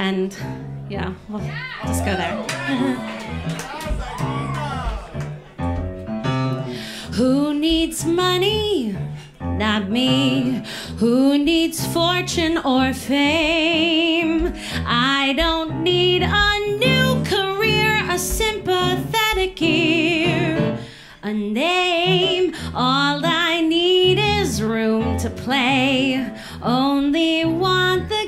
And yeah, we'll just go there. Who needs money? Not me. Who needs fortune or fame? I don't need a new career, a sympathetic ear, a name. All I need is room to play. Only want the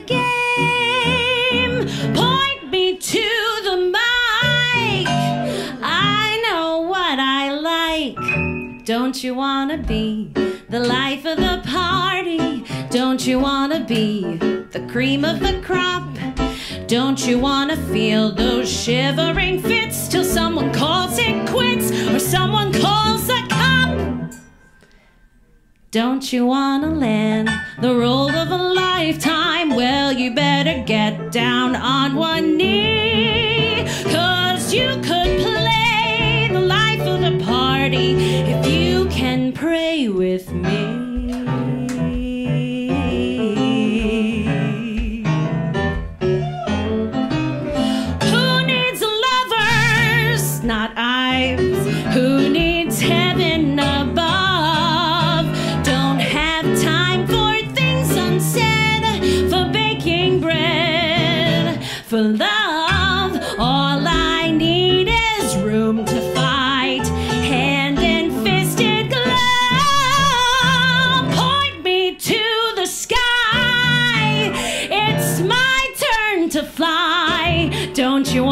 Don't you wanna be the life of the party? Don't you wanna be the cream of the crop? Don't you wanna feel those shivering fits till someone calls it quits or someone calls a cop? Don't you wanna land the role of a lifetime? Well, you better get down on one knee. Cause you with me. Who needs lovers, not ives? Who needs heaven above? Don't have time for things unsaid, for baking bread, for love.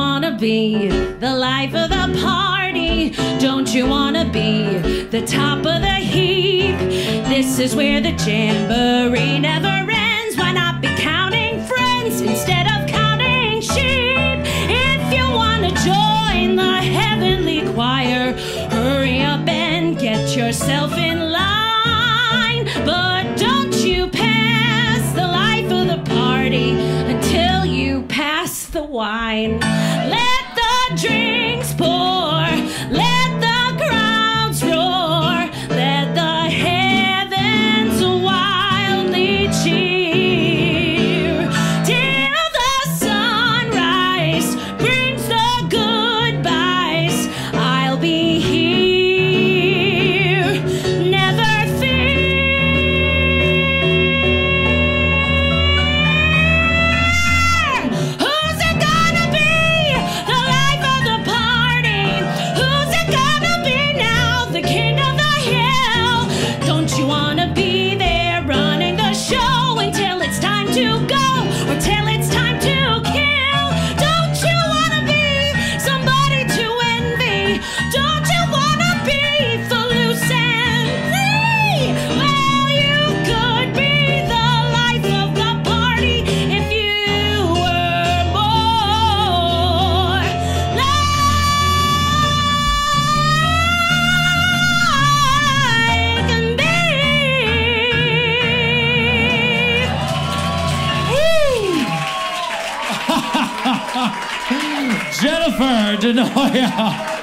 Wanna be the life of the party? Don't you wanna be the top of the heap? This is where the jamboree never ends. Why not be counting friends instead of counting sheep? If you wanna join the heavenly choir, hurry up and get yourself in wine. Jennifer DiNoia.